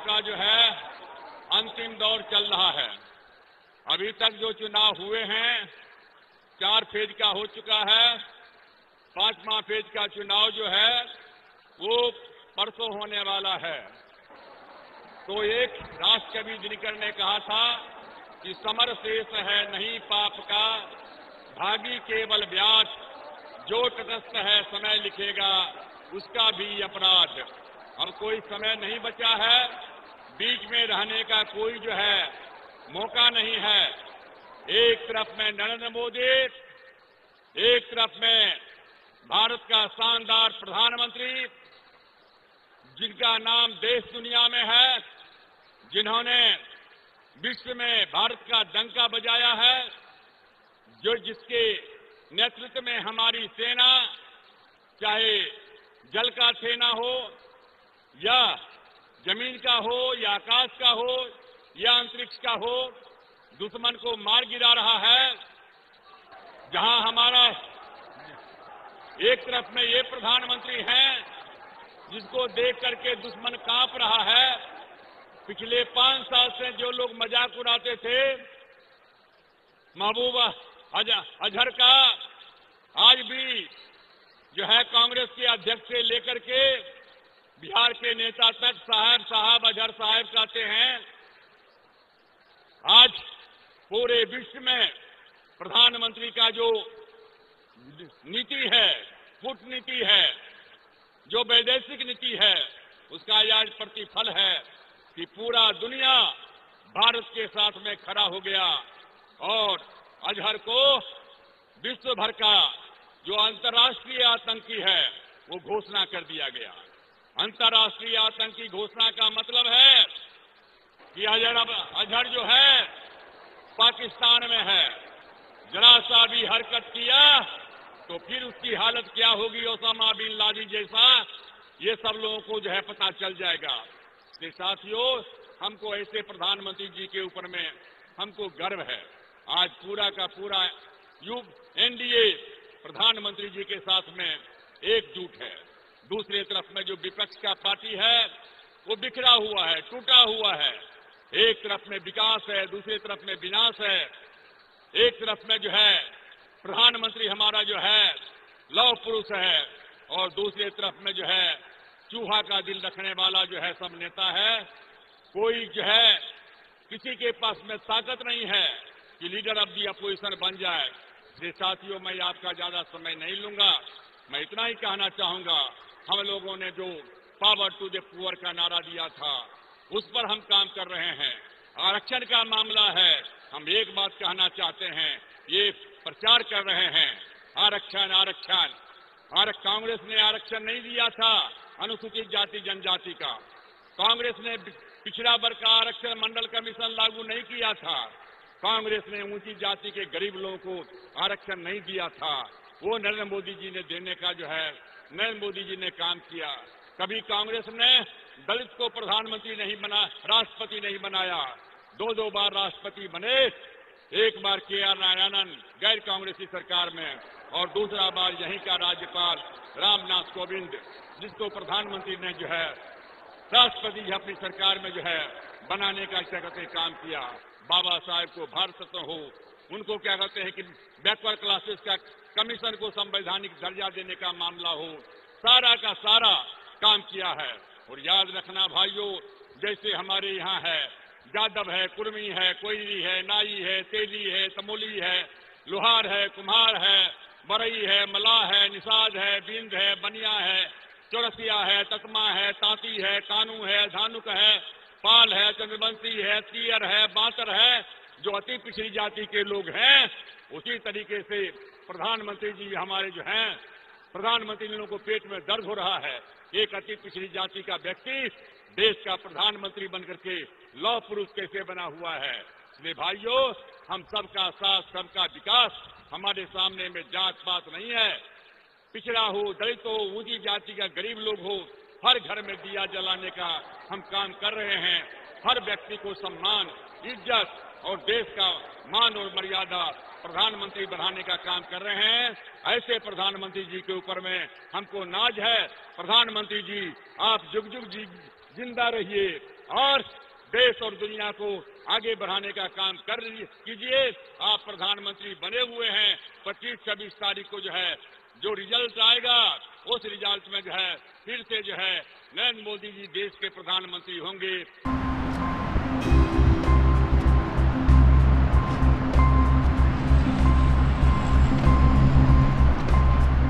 का जो है अंतिम दौर चल रहा है। अभी तक जो चुनाव हुए हैं, चार फ़ेज़ का हो चुका है। पांचवा फ़ेज़ का चुनाव जो है, वो परसों होने वाला है। तो एक राष्ट्र कवि दिनकर ने कहा था कि समर शेष है नहीं पाप का, भागी केवल व्यास जो तटस्थ है समय लिखेगा, उसका भी अपराध। अब कोई समय नहीं बचा है बीच में रहने का कोई जो है मौका नहीं है। एक तरफ़ में नरेंद्र मोदी, एक तरफ़ में भारत का शानदार प्रधानमंत्री, जिनका नाम देश दुनिया में है, जिन्होंने विश्व में भारत का डंका बजाया है, जो जिसके नेतृत्व में हमारी सेना, चाहे जल का सेना हो या ज़मीन का हो या आकाश का हो या अंतरिक्ष का हो, दुश्मन को मार गिरा रहा है। जहाँ हमारा एक तरफ़ में ये प्रधानमंत्री हैं, जिसको देख करके दुश्मन काँप रहा है। पिछले पाँच साल से जो लोग मज़ाक उड़ाते थे, महबूबा अजहर का, आज भी जो है कांग्रेस के अध्यक्ष से लेकर के के नेता तक साहब साहब अजहर साहब कहते हैं, आज पूरे विश्व में प्रधानमंत्री का जो नीति है, कूटनीति है, जो वैदेशिक नीति है, उसका आज प्रतिफल है कि पूरा दुनिया भारत के साथ में खड़ा हो गया और अजहर को विश्व भर का जो अंतर्राष्ट्रीय आतंकी है, वो घोषणा कर दिया गया। अंतर्राष्ट्रीय आतंकी घोषणा का मतलब है कि अजहर अब अजहर जो है, पाकिस्तान में है। जरा सा भी हरकत किया तो फिर उसकी हालत क्या होगी ओसामा बिन लादी जैसा? ये सब लोगों को जो है पता चल जाएगा। इसलिए साथियों, हमको ऐसे प्रधानमंत्री जी के ऊपर में हमको गर्व है। आज पूरा का पूरा युग एनडीए प्रधानमंत्री जी के साथ में एकजुट है। दूसरी तरफ़ में जो विपक्ष का पार्टी है, वो बिखरा हुआ है, टूटा हुआ है। एक तरफ़ में विकास है, दूसरी तरफ़ में विनाश है। एक तरफ़ में जो है, प्रधानमंत्री हमारा जो है लव पुरुष है। और दूसरी तरफ़ में जो है, चूहा का दिल रखने वाला जो है, सब नेता है। कोई जो है, किसी के पास में ताकत नहीं है कि लीडर ऑफ़ दी अपोजिशन बन जाए। साथियों, मैं आपका ज़्यादा समय नहीं लूँगा। मैं इतना ही कहना चाहूँगा हम लोगों ने जो पावर टू द पुअर का नारा दिया था, उस पर हम काम कर रहे हैं। आरक्षण का मामला है। हम एक बात कहना चाहते हैं, ये प्रचार कर रहे हैं। आरक्षण आरक्षण। कांग्रेस ने आरक्षण नहीं दिया था, अनुसूचित जाति, जनजाति का। कांग्रेस ने पिछड़ा वर्ग का आरक्षण मंडल कमीशन लागू नहीं किया था। कांग्रेस ने ऊँची जाति के गरीब लोगों को आरक्षण नहीं दिया था। वो नरेंद्र मोदी जी ने देने का जो है नरेंद्र मोदी जी ने काम किया। कभी कांग्रेस ने दलित को प्रधानमंत्री नहीं बना, राष्ट्रपति नहीं बनाया। दो दो बार राष्ट्रपति बने। एक बार के आर नारायणन गैर कांग्रेसी सरकार में और दूसरा बार यहीं का राज्यपाल रामनाथ कोविंद, जिसको प्रधानमंत्री ने जो है, राष्ट्रपति जी अपनी सरकार में जो है बनाने का क्या काम किया। बाबा साहेब को भारत रत्न हो उनको क्या कहते हैं कि बैकवर्ड क्लासेस का कमीशन को संवैधानिक दर्जा देने का मामला हो। सारा का सारा काम किया है। और याद रखना भाइयों, जैसे हमारे यहाँ है, जादव है, कुर्मी है, कोयली है, नाई है, तेली है, तमोली है, लोहार है, कुम्हार है, बरई है मलाह है, निषाद है, बिंद है, बनिया है, चौरसिया है तकमा है, तांती है, कानू है धानुक है, पाल है, चंद्रवंशी है तीयर है बांतर है अति पिछड़ी जाति के लोग हैं, उसी तरीके से प्रधानमंत्री जी हमारे जो हैं, प्रधानमंत्री लोगों को पेट में दर्द हो रहा है। एक अति पिछड़ी जाति का व्यक्ति देश का प्रधानमंत्री बनकर के लौ पुरुष कैसे बना हुआ है? इसलिए भाइयों, हम सबका साथ, सबका विकास हमारे सामने में जात पात नहीं है। पिछड़ा हो, दलित हो, ऊँची जाति का गरीब लोग हो, हर घर में दिया जलाने का हम काम कर रहे हैं। हर व्यक्ति को सम्मान, इज़्ज़त और देश का मान और मर्यादा प्रधानमंत्री बढ़ाने का काम कर रहे हैं। ऐसे प्रधानमंत्री जी के ऊपर में हमको नाज है। प्रधानमंत्री जी, आप जुग जुग जी ज़िंदा रहिए और देश और दुनिया को आगे बढ़ाने का काम कर कीजिए। आप प्रधानमंत्री बने हुए हैं। पच्चीस, छब्बीस तारीख को जो है, जो रिज़ल्ट आएगा, उस रिज़ल्ट में जो है, फिर से जो है, नरेंद्र मोदी जी देश के प्रधानमंत्री होंगे।